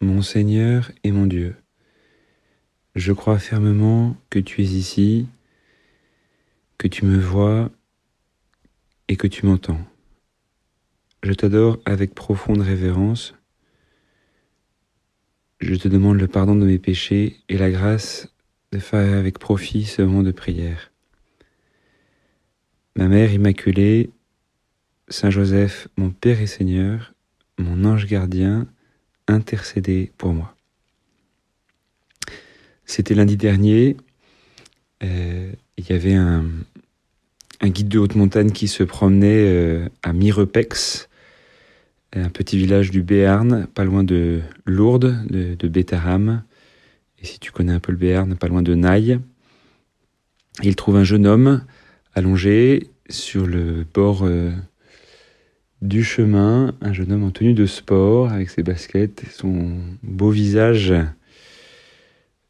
mon Seigneur et mon Dieu, je crois fermement que tu es ici, que tu me vois et que tu m'entends. Je t'adore avec profonde révérence. Je te demande le pardon de mes péchés et la grâce de faire avec profit ce moment de prière. Ma Mère Immaculée, Saint Joseph, mon Père et Seigneur, mon ange gardien, intercédez pour moi. C'était lundi dernier, euh, il y avait un, guide de haute montagne qui se promenait euh, à Mirepex, un petit village du Béarn, pas loin de Lourdes, de, de. Et si tu connais un peu le Béarn, pas loin de Naï. Il trouve un jeune homme allongé sur le bord euh, du chemin, un jeune homme en tenue de sport avec ses baskets et son beau visage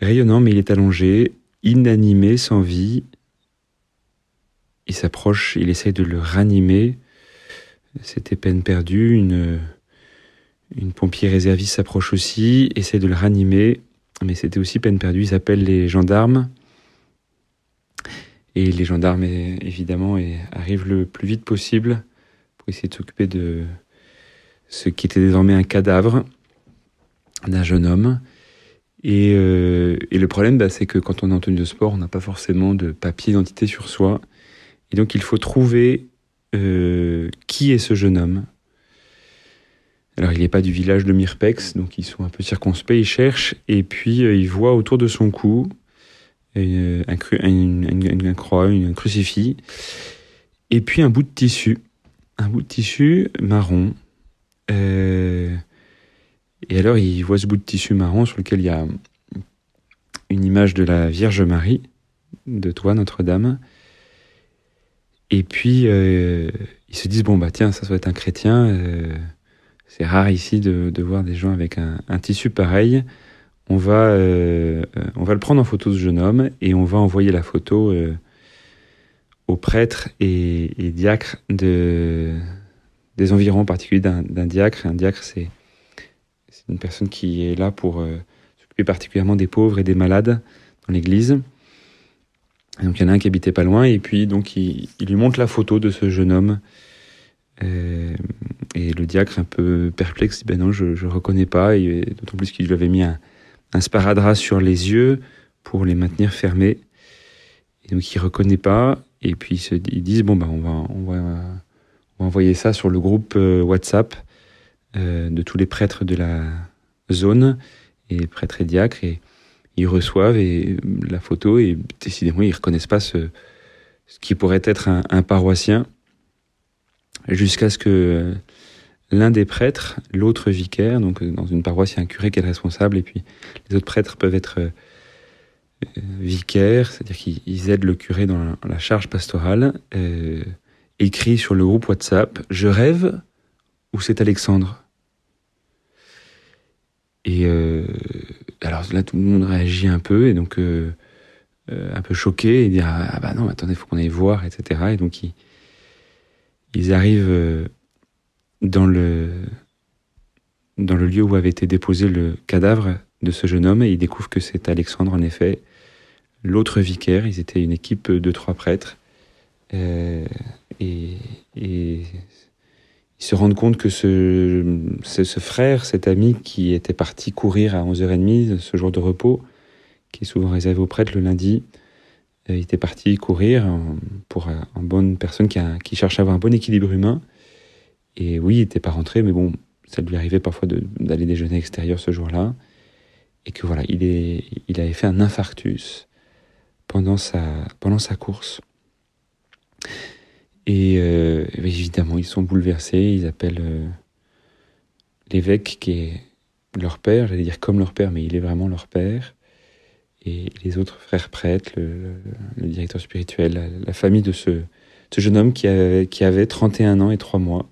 rayonnant, mais il est allongé, inanimé, sans vie. Il s'approche, il essaye de le ranimer. C'était peine perdue. Une, une pompier réserviste s'approche aussi, essaie de le ranimer, mais c'était aussi peine perdue. Ils appellent les gendarmes. Et les gendarmes, évidemment, arrivent le plus vite possible essayer de s'occuper de ce qui était désormais un cadavre d'un jeune homme. Et, euh, le problème, bah, c'est que quand on est en tenue de sport, on n'a pas forcément de papier d'identité sur soi. Et donc, il faut trouver euh, qui est ce jeune homme. Alors, il n'est pas du village de Mirpex, donc ils sont un peu circonspects, ils cherchent, et puis euh, ils voient autour de son cou un, croix, un crucifix, et puis un bout de tissu, un bout de tissu marron. Euh, et alors, il voit ce bout de tissu marron sur lequel il y a une image de la Vierge Marie, de toi, Notre-Dame. Et puis, euh, ils se disent, bon, bah tiens, ça doit être un chrétien. Euh, c'est rare ici de, voir des gens avec un, tissu pareil. On va, on va le prendre en photo, ce jeune homme, et on va envoyer la photo aux prêtres et, diacres de, des environs, en particulier d'un diacre. Un diacre, c'est une personne qui est là pour euh, s'occuper particulièrement des pauvres et des malades dans l'église. Donc il y en a un qui habitait pas loin et puis donc il, lui montre la photo de ce jeune homme. Euh, et le diacre un peu perplexe dit ben non je je reconnais pas d'autant plus qu'il lui avait mis un, sparadrap sur les yeux pour les maintenir fermés. Et donc il reconnaît pas et puis ils, se, disent bon ben on va on va on va envoyer ça sur le groupe euh, WhatsApp euh, de tous les prêtres de la zone et prêtres et diacres. Et ils reçoivent et la photo et décidément ils reconnaissent pas ce, ce qui pourrait être un, un paroissien. Jusqu'à ce que l'un des prêtres, l'autre vicaire, donc dans une paroisse il y a un curé qui est responsable et puis les autres prêtres peuvent être euh, vicaires, c'est-à-dire qu'ils aident le curé dans la, charge pastorale, euh, écrit sur le groupe WhatsApp Je rêve ou c'est Alexandre Et euh, alors là, tout le monde réagit un peu et donc euh, euh, un peu choqué et dire ah bah non, attendez, faut qu'on aille voir, etc. Et donc ils, ils arrivent dans le dans le lieu où avait été déposé le cadavre de ce jeune homme et ils découvrent que c'est Alexandre en effet, l'autre vicaire. Ils étaient une équipe de trois prêtres euh, et, et ils se rendent compte que ce, ce, frère, cet ami qui était parti courir à 11h30, ce jour de repos, qui est souvent réservé aux prêtres le lundi, euh, il était parti courir pour une bonne personne qui, qui cherche à avoir un bon équilibre humain. Et oui, il n'était pas rentré, mais bon, ça lui arrivait parfois d'aller déjeuner extérieur ce jour-là. Et que voilà, il, est, il avait fait un infarctus pendant sa, pendant sa course. Et euh, évidemment, ils sont bouleversés, ils appellent euh, l'évêque qui est leur père, j'allais dire comme leur père, mais il est vraiment leur père, et les autres frères prêtres, le, directeur spirituel, la, famille de ce, ce jeune homme qui avait, qui avait 31 ans et 3 mois,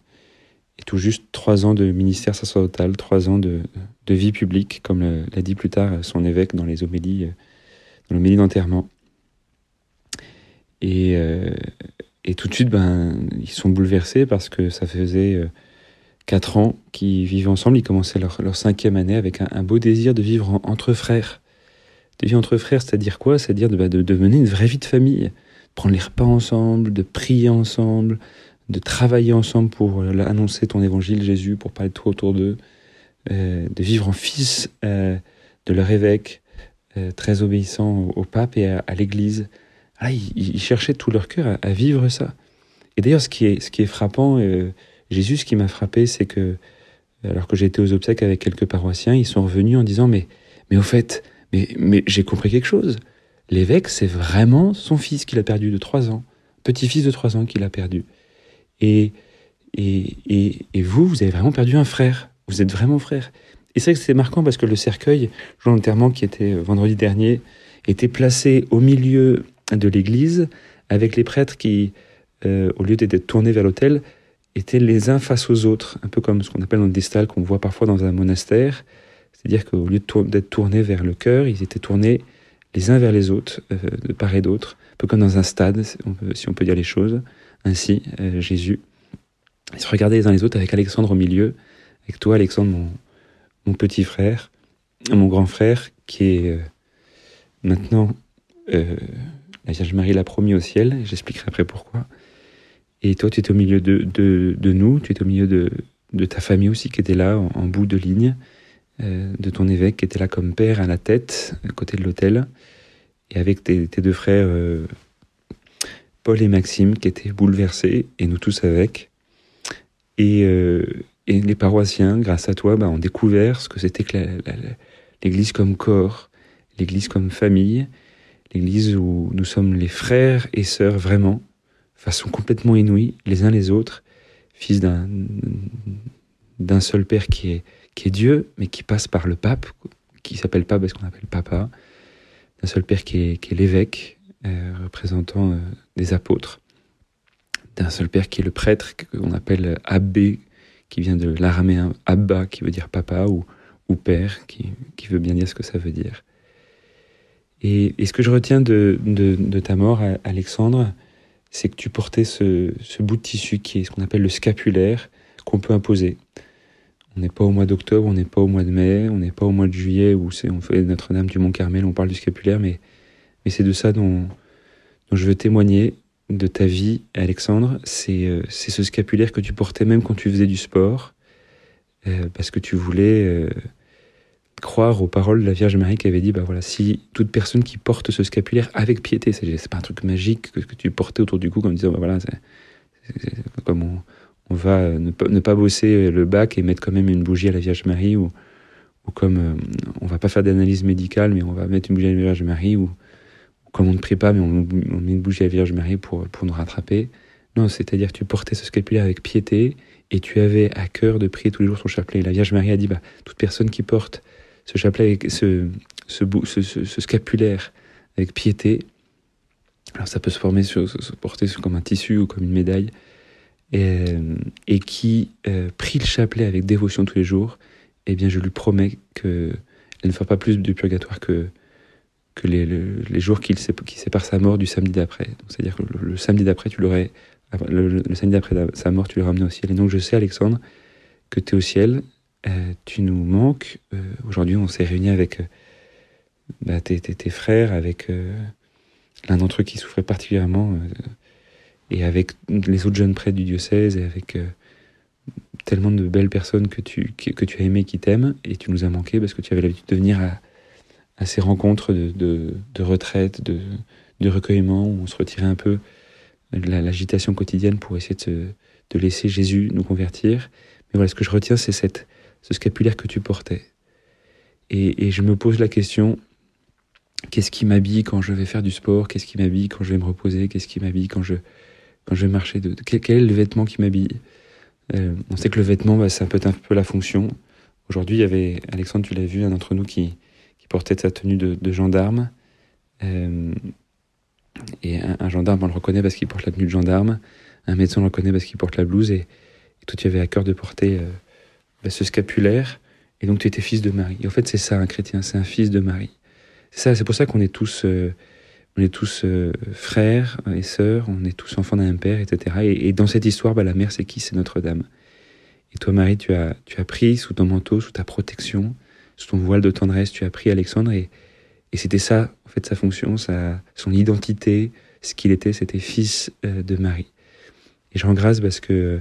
et tout juste 3 ans de ministère sacerdotal, 3 ans de, vie publique, comme l'a dit plus tard son évêque dans les homélies, dans l'homélie d'enterrement. Et, euh, et tout de suite, ben, ils sont bouleversés parce que ça faisait quatre ans qui vivaient ensemble. Ils commençaient leur, leur cinquième année avec un, beau désir de vivre entre frères. De vivre entre frères, c'est-à-dire quoi? C'est-à-dire de, bah, de, de, mener une vraie vie de famille, de prendre les repas ensemble, de prier ensemble, de travailler ensemble pour euh, annoncer ton évangile Jésus, pour parler de toi autour d'eux, euh, de vivre en fils euh, de leur évêque, très obéissant au, pape et à, l'Église. Ah, ils, cherchaient tout leur cœur à, à, vivre ça. Et d'ailleurs, ce qui est, ce qui est frappant, Jésus, ce qui m'a frappé, c'est que, alors que j'étais aux obsèques avec quelques paroissiens, ils sont revenus en disant, mais, mais au fait, mais, mais j'ai compris quelque chose. L'évêque, c'est vraiment son fils qu'il a perdu de trois ans, petit-fils de trois ans qu'il a perdu. Et, et, et, vous, vous avez vraiment perdu un frère. Vous êtes vraiment frère. Et c'est vrai que c'est marquant parce que le cercueil, Jean d'enterrement qui était vendredi dernier, était placé au milieu de l'église avec les prêtres qui, euh, au lieu d'être tournés vers l'autel, étaient les uns face aux autres, un peu comme ce qu'on appelle dans le distal qu'on voit parfois dans un monastère. C'est-à-dire qu'au lieu d'être tournés vers le cœur, ils étaient tournés les uns vers les autres, euh, de part et d'autre, un peu comme dans un stade, si on peut dire les choses ainsi, euh, Jésus. Ils se regardaient les uns les autres avec Alexandre au milieu, avec toi, Alexandre, mon, mon petit frère, mon grand frère, qui est euh, maintenant euh, la Vierge Marie l'a promis au ciel, j'expliquerai après pourquoi. Et toi, tu es au milieu de, de, nous, tu es au milieu de, de ta famille aussi qui était là en, bout de ligne, de ton évêque qui était là comme père à la tête, à côté de l'autel, et avec tes, deux frères Paul et Maxime qui étaient bouleversés, et nous tous avec. Et, euh, et les paroissiens, grâce à toi, bah, ont découvert ce que c'était que l'Église comme corps, l'Église comme famille, l'Église où nous sommes les frères et sœurs vraiment, façon complètement inouïe, les uns les autres, fils d'un d'un seul Père qui est, qui est Dieu, mais qui passe par le pape, qui s'appelle pas parce qu'on appelle papa, d'un seul Père qui est, qui est l'évêque, représentant euh, des apôtres, d'un seul Père qui est le prêtre, qu'on appelle abbé, qui vient de l'araméen abba, qui veut dire papa, ou, ou père, qui, qui veut bien dire ce que ça veut dire. Et, ce que je retiens de, de, de ta mort, Alexandre, c'est que tu portais ce, ce, bout de tissu qui est ce qu'on appelle le scapulaire, qu'on peut imposer. On n'est pas au mois d'octobre, on n'est pas au mois de mai, on n'est pas au mois de juillet où on fait Notre-Dame du Mont-Carmel, on parle du scapulaire, mais, mais c'est de ça dont, je veux témoigner de ta vie, Alexandre. C'est euh, ce scapulaire que tu portais même quand tu faisais du sport, euh, parce que tu voulais euh, croire aux paroles de la Vierge Marie qui avait dit, bah voilà, si toute personne qui porte ce scapulaire avec piété, c'est pas un truc magique que, tu portais autour du cou comme disant, bah voilà, c'est comme on, on va ne pas, bosser le bac et mettre quand même une bougie à la Vierge Marie, ou, comme euh, on va pas faire d'analyse médicale, mais on va mettre une bougie à la Vierge Marie, ou comme on ne prie pas, mais on, met une bougie à Vierge Marie pour, pour nous rattraper. Non, c'est-à-dire tu portais ce scapulaire avec piété, et tu avais à cœur de prier tous les jours ton chapelet. La Vierge Marie a dit, bah, toute personne qui porte ce chapelet, ce, ce, scapulaire avec piété, alors ça peut se former, se porter comme un tissu ou comme une médaille, et, et qui euh, prie le chapelet avec dévotion tous les jours, eh bien je lui promets qu'elle ne fera pas plus du purgatoire que, que les, le, les jours qui, qui séparent sa mort du samedi d'après. C'est-à-dire que le, samedi d'après, tu l'aurais, le, le, samedi d'après sa mort, tu l'aurais ramené au ciel. Et donc je sais, Alexandre, que tu es au ciel, euh, tu nous manques. Euh, Aujourd'hui, on s'est réunis avec euh, bah, tes, tes, frères, avec l'un d'entre eux qui souffrait particulièrement, et avec les autres jeunes prêtres du diocèse, et avec tellement de belles personnes que tu, que, que tu as aimées, qui t'aiment, et tu nous as manqué parce que tu avais l'habitude de venir à, à ces rencontres de, retraite, de, recueillement, où on se retirait un peu de l'agitation quotidienne pour essayer de, se, de laisser Jésus nous convertir. Mais voilà, ce que je retiens, c'est cette ce scapulaire que tu portais. Et, je me pose la question, qu'est-ce qui m'habille quand je vais faire du sport? Qu'est-ce qui m'habille quand je vais me reposer? Qu'est-ce qui m'habille quand je, quand je vais marcher? De, quel, quel, est le vêtement qui m'habille? Euh, On sait que le vêtement, bah, ça peut être un peu la fonction. Aujourd'hui, il y avait, Alexandre, tu l'as vu, un d'entre nous qui portait sa tenue de, gendarme. Euh, et un, gendarme, on le reconnaît parce qu'il porte la tenue de gendarme. Un médecin, on le reconnaît parce qu'il porte la blouse. Et, toi, tu avais à cœur de porter... Euh, bah, ce scapulaire, et donc tu étais fils de Marie. Et en fait, c'est ça un chrétien, c'est un fils de Marie. C'est ça, c'est pour ça qu'on est tous, euh, on est tous frères et sœurs, on est tous enfants d'un père, etc. Et, et, dans cette histoire, bah, la mère, c'est qui? C'est Notre-Dame. Et toi, Marie, tu as, tu as pris sous ton manteau, sous ta protection, sous ton voile de tendresse, tu as pris Alexandre et, et c'était ça, en fait, sa fonction, sa, son identité, ce qu'il était, c'était fils euh, de Marie. Et je rends grâce parce que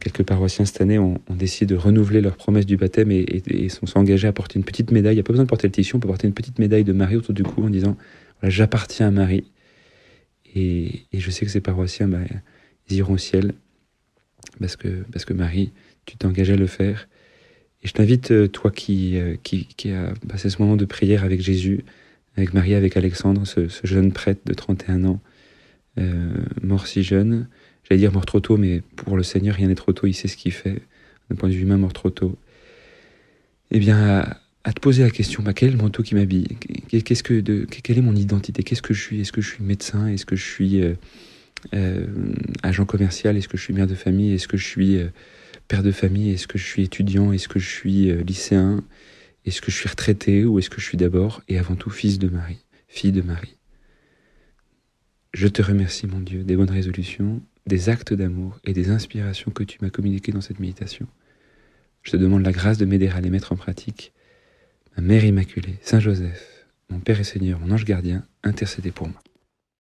quelques paroissiens cette année ont, décidé de renouveler leur promesse du baptême et, et, sont engagés à porter une petite médaille. Il n'y a pas besoin de porter le tissu, on peut porter une petite médaille de Marie autour du cou en disant voilà, J'appartiens à Marie. Et, et, je sais que ces paroissiens, bah, ils iront au ciel parce que, parce que Marie, tu t'es engagé à le faire. Et je t'invite, euh, toi qui, euh, qui, qui a passé ce moment de prière avec Jésus, avec Marie, avec Alexandre, ce, ce jeune prêtre de 31 ans, euh, mort si jeune, j'allais dire mort trop tôt, mais pour le Seigneur, rien n'est trop tôt, il sait ce qu'il fait, d'un point de vue humain, mort trop tôt. Eh bien, à, te poser la question, bah, quel est le manteau qui m'habille? Qu'est-ce que de, Quelle est mon identité? Qu'est-ce que je suis? Est-ce que je suis médecin? Est-ce que je suis euh, euh, agent commercial? Est-ce que je suis mère de famille? Est-ce que je suis euh, père de famille Est-ce que je suis étudiant Est-ce que je suis lycéen Est-ce que je suis retraité Ou est-ce que je suis d'abord et avant tout fils de Marie, fille de Marie je te remercie, mon Dieu, des bonnes résolutions, des actes d'amour et des inspirations que tu m'as communiquées dans cette méditation. Je te demande la grâce de m'aider à les mettre en pratique. Ma Mère Immaculée, Saint Joseph, mon Père et Seigneur, mon ange gardien, intercédez pour moi.